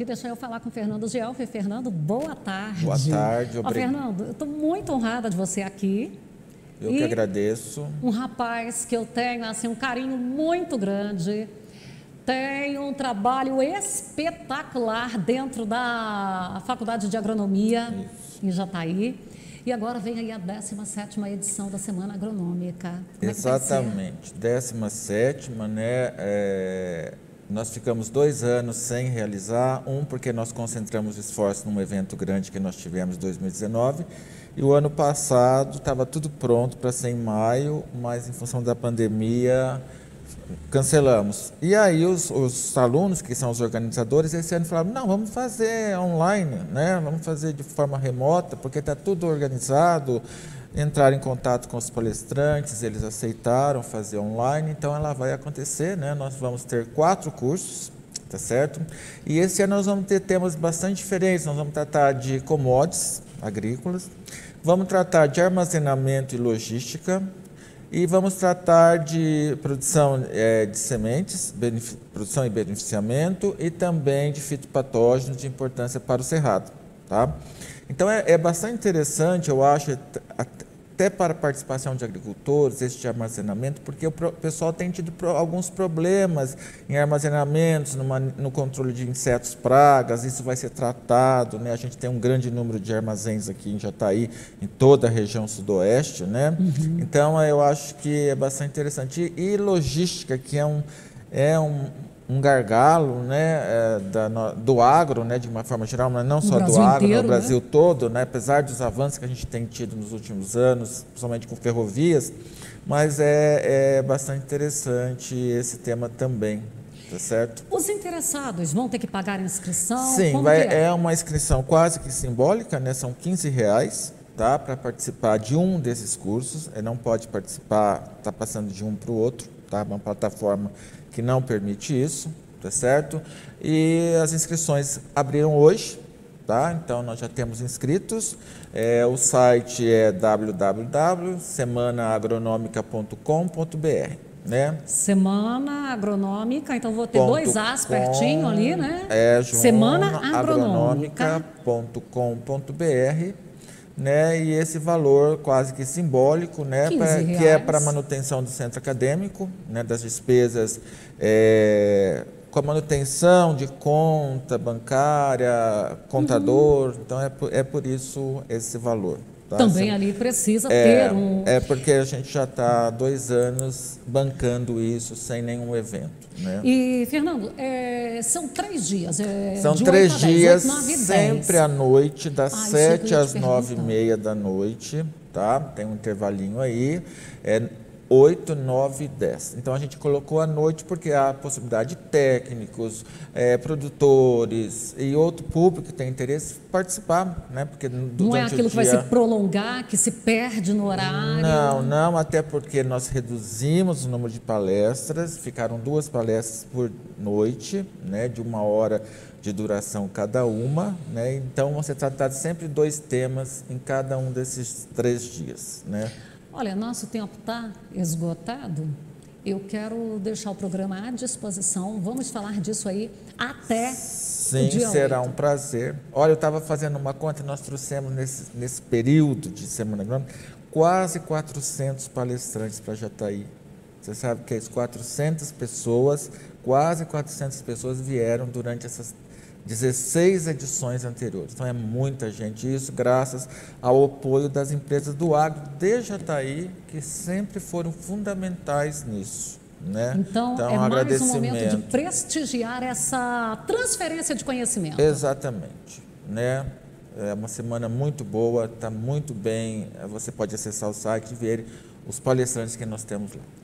E deixa eu falar com o Fernando Gelfe. Fernando, boa tarde. Boa tarde, Ó, Fernando, eu estou muito honrada de você aqui. Eu que agradeço. Um rapaz que eu tenho assim, um carinho muito grande. Tem um trabalho espetacular dentro da Faculdade de Agronomia Isso. em Jataí. E agora vem aí a 17 edição da Semana Agronômica. Como Exatamente, é 17, né? É nós ficamos dois anos sem realizar, um porque nós concentramos esforço num evento grande que nós tivemos em 2019, e o ano passado estava tudo pronto para ser em maio, mas em função da pandemia cancelamos. E aí os, os, alunos, que são os organizadores, esse ano falaram, não, vamos fazer online, né? vamos fazer de forma remota, porque está tudo organizado, entrar em contato com os palestrantes, eles aceitaram fazer online, então ela vai acontecer, né? Nós vamos ter quatro cursos, tá certo? E esse ano nós vamos ter temas bastante diferentes, nós vamos tratar de commodities agrícolas, vamos tratar de armazenamento e logística, e vamos tratar de produção é, de sementes, produção e beneficiamento, e também de fitopatógenos de importância para o cerrado, tá? Então é, é bastante interessante, eu acho, até para a participação de agricultores, esse de armazenamento, porque o pessoal tem tido alguns problemas em armazenamentos, numa, no controle de insetos, pragas, isso vai ser tratado, né? A gente tem um grande número de armazéns aqui em Jataí, em toda a região sudoeste, né? Uhum. Então eu acho que é bastante interessante. E, e logística, que é um, é um, um gargalo né, é, da, do agro, né, de uma forma geral, mas não só do agro, inteiro, no né? Brasil né? todo, né, apesar dos avanços que a gente tem tido nos últimos anos, principalmente com ferrovias, mas é, é bastante interessante esse tema também. Tá certo? Os interessados vão ter que pagar inscrição? Sim, vai, é? é? uma inscrição quase que simbólica, né? São 15 reais tá? para participar de um desses cursos. Ele não pode participar, está passando de um para o outro, tá? Uma plataforma que não permite isso, tá certo? E as inscrições abriram hoje, tá? Então nós já temos inscritos. É, o site é www.semanaagronomica.com.br. Né? Semana Agronômica, então vou ter Ponto dois As pertinho ali, né? É, Semana Agronômica.com.br né? E esse valor quase que simbólico, né? Pra, que é para manutenção do centro acadêmico, né? Das despesas é, com a manutenção de conta bancária, contador. Uhum. Então é por, é por isso esse valor. Tá? Também ali precisa é, ter um. É porque a gente já está há dois anos bancando isso sem nenhum evento. Né? E, Fernando, é, são três dias. É, são três dias, 8, 9 sempre à noite, das ah, 7 às 9 e meia da noite. Tá? Tem um intervalinho aí. É, 8, 9 e 10. Então a gente colocou à noite porque há a possibilidade de técnicos, é, produtores e outro público que tem interesse participar, né? Porque não é aquilo que vai se prolongar, que se perde no horário. Não, não, até porque nós reduzimos o número de palestras, ficaram duas palestras por noite, né? De uma hora de duração cada uma, né? Então vão ser tratados sempre dois temas em cada um desses três dias, né? Olha, nosso tempo está esgotado. Eu quero deixar o programa à disposição. Vamos falar disso aí até Sim, será 8. um prazer. Olha, eu estava fazendo uma conta, nós trouxemos nesse, nesse período de Semana Agronômica quase 400 palestrantes para Jataí. Você sabe que é isso, 400 pessoas, quase 400 pessoas vieram durante essas 16 edições anteriores. Então é muita gente. Isso graças ao apoio das empresas do agro de Jataí, que sempre foram fundamentais nisso. Né? Então, então é mais um momento de prestigiar essa transferência de conhecimento. Exatamente. Né? É uma semana muito boa, está muito bem. Você pode acessar o site e ver os palestrantes que nós temos lá.